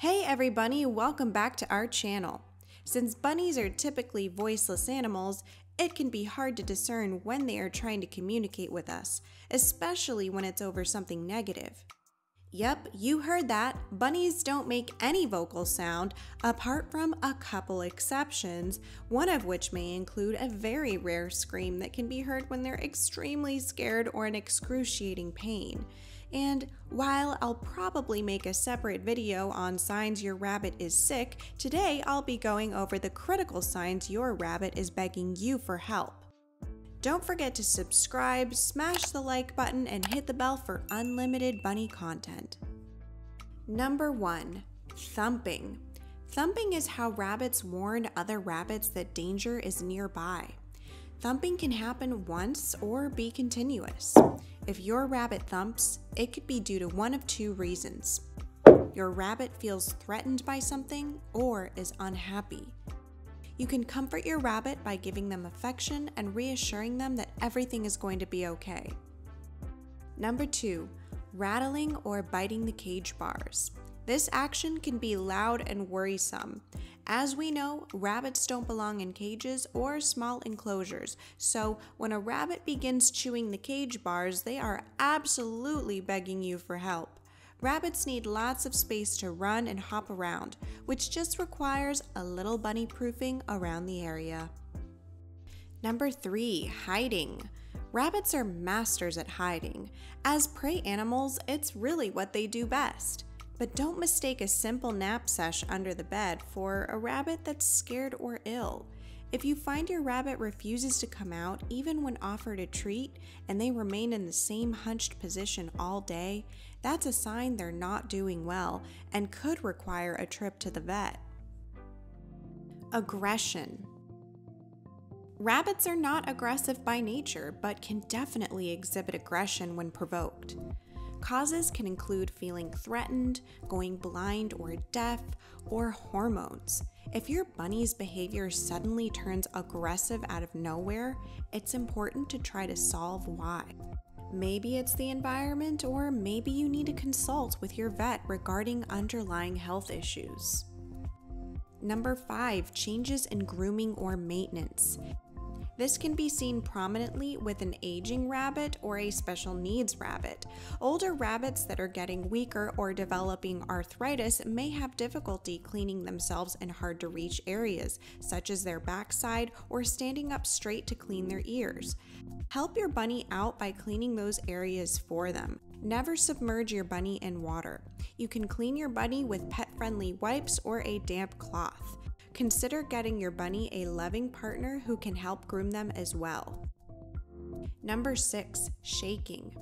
Hey everybody, welcome back to our channel. Since bunnies are typically voiceless animals, it can be hard to discern when they are trying to communicate with us, especially when it's over something negative. Yep, you heard that. Bunnies don't make any vocal sound apart from a couple exceptions, one of which may include a very rare scream that can be heard when they're extremely scared or in excruciating pain. And while I'll probably make a separate video on signs your rabbit is sick, today I'll be going over the critical signs your rabbit is begging you for help. Don't forget to subscribe, smash the like button, and hit the bell for unlimited bunny content. Number 1. Thumping. Thumping is how rabbits warn other rabbits that danger is nearby. Thumping can happen once or be continuous. If your rabbit thumps, it could be due to one of two reasons. Your rabbit feels threatened by something or is unhappy. You can comfort your rabbit by giving them affection and reassuring them that everything is going to be okay. Number two, rattling or biting the cage bars. This action can be loud and worrisome. As we know, rabbits don't belong in cages or small enclosures, so when a rabbit begins chewing the cage bars, they are absolutely begging you for help. Rabbits need lots of space to run and hop around, which just requires a little bunny proofing around the area. Number 3. Hiding. Rabbits are masters at hiding. As prey animals, it's really what they do best. But don't mistake a simple nap sesh under the bed for a rabbit that's scared or ill. If you find your rabbit refuses to come out even when offered a treat and they remain in the same hunched position all day, that's a sign they're not doing well and could require a trip to the vet. Aggression. Rabbits are not aggressive by nature, but can definitely exhibit aggression when provoked. Causes can include feeling threatened, going blind or deaf, or hormones. If your bunny's behavior suddenly turns aggressive out of nowhere, it's important to try to solve why. Maybe it's the environment, or maybe you need to consult with your vet regarding underlying health issues. Number five, changes in grooming or maintenance. This can be seen prominently with an aging rabbit or a special needs rabbit. Older rabbits that are getting weaker or developing arthritis may have difficulty cleaning themselves in hard to reach areas, such as their backside or standing up straight to clean their ears. Help your bunny out by cleaning those areas for them. Never submerge your bunny in water. You can clean your bunny with pet friendly wipes or a damp cloth. Consider getting your bunny a loving partner who can help groom them as well. Number six, shaking.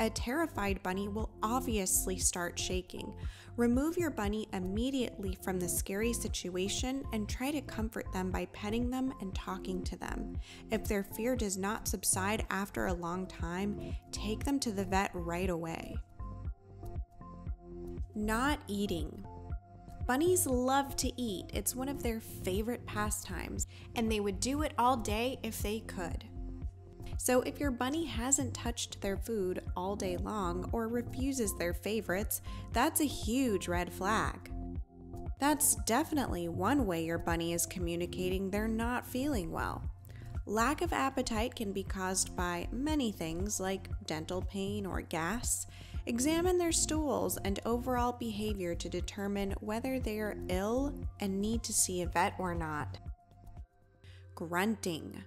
A terrified bunny will obviously start shaking. Remove your bunny immediately from the scary situation and try to comfort them by petting them and talking to them. If their fear does not subside after a long time, take them to the vet right away. Not eating. Bunnies love to eat, it's one of their favorite pastimes, and they would do it all day if they could. So, if your bunny hasn't touched their food all day long or refuses their favorites, that's a huge red flag. That's definitely one way your bunny is communicating they're not feeling well. Lack of appetite can be caused by many things like dental pain or gas, Examine their stools and overall behavior to determine whether they are ill and need to see a vet or not. Grunting.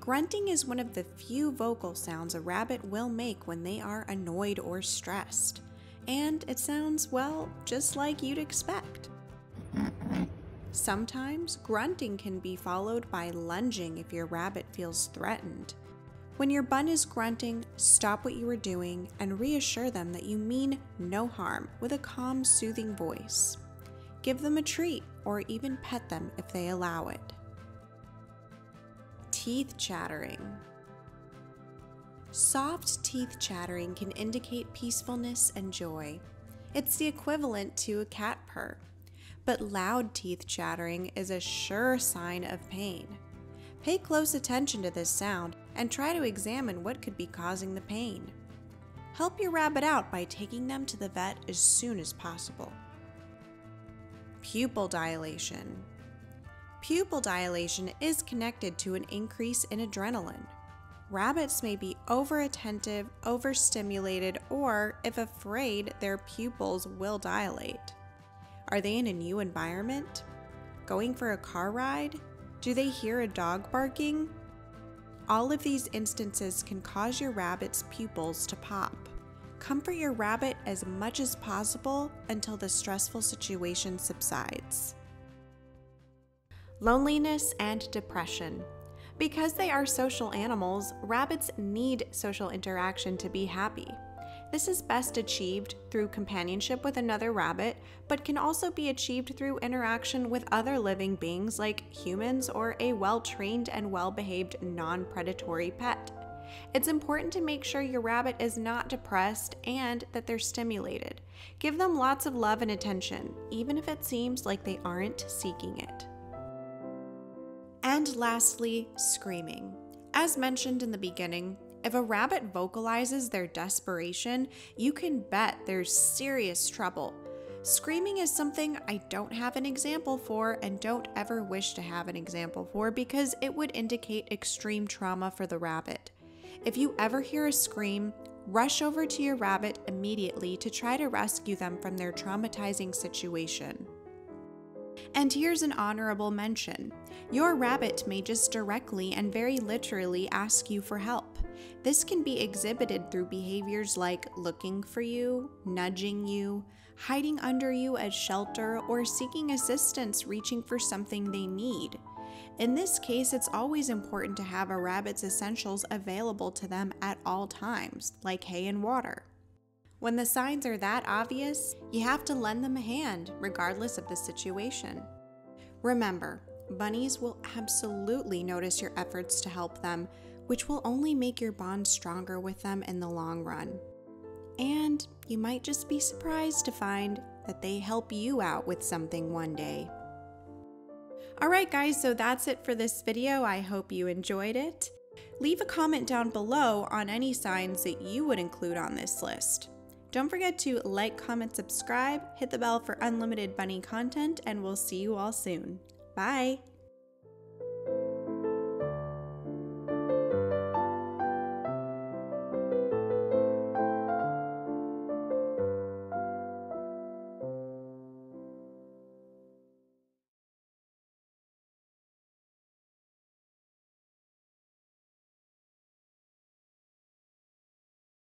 Grunting is one of the few vocal sounds a rabbit will make when they are annoyed or stressed. And it sounds, well, just like you'd expect. Sometimes grunting can be followed by lunging if your rabbit feels threatened. When your bun is grunting, stop what you are doing and reassure them that you mean no harm with a calm, soothing voice. Give them a treat or even pet them if they allow it. Teeth chattering. Soft teeth chattering can indicate peacefulness and joy. It's the equivalent to a cat purr. But loud teeth chattering is a sure sign of pain. Pay close attention to this sound and try to examine what could be causing the pain. Help your rabbit out by taking them to the vet as soon as possible. Pupil dilation. Pupil dilation is connected to an increase in adrenaline. Rabbits may be overattentive, overstimulated, or, if afraid, their pupils will dilate. Are they in a new environment? Going for a car ride? Do they hear a dog barking? All of these instances can cause your rabbit's pupils to pop. Comfort your rabbit as much as possible until the stressful situation subsides. Loneliness and depression. Because they are social animals, rabbits need social interaction to be happy. This is best achieved through companionship with another rabbit, but can also be achieved through interaction with other living beings like humans or a well trained and well behaved non predatory pet. It's important to make sure your rabbit is not depressed and that they're stimulated. Give them lots of love and attention, even if it seems like they aren't seeking it. And lastly, screaming. As mentioned in the beginning, if a rabbit vocalizes their desperation, you can bet there's serious trouble. Screaming is something I don't have an example for and don't ever wish to have an example for because it would indicate extreme trauma for the rabbit. If you ever hear a scream, rush over to your rabbit immediately to try to rescue them from their traumatizing situation. And here's an honorable mention your rabbit may just directly and very literally ask you for help. This can be exhibited through behaviors like looking for you, nudging you, hiding under you as shelter, or seeking assistance reaching for something they need. In this case, it's always important to have a rabbit's essentials available to them at all times, like hay and water. When the signs are that obvious, you have to lend them a hand, regardless of the situation. Remember, bunnies will absolutely notice your efforts to help them, which will only make your bond stronger with them in the long run. And you might just be surprised to find that they help you out with something one day. Alright guys, so that's it for this video. I hope you enjoyed it. Leave a comment down below on any signs that you would include on this list. Don't forget to like, comment, subscribe, hit the bell for unlimited bunny content, and we'll see you all soon. Bye!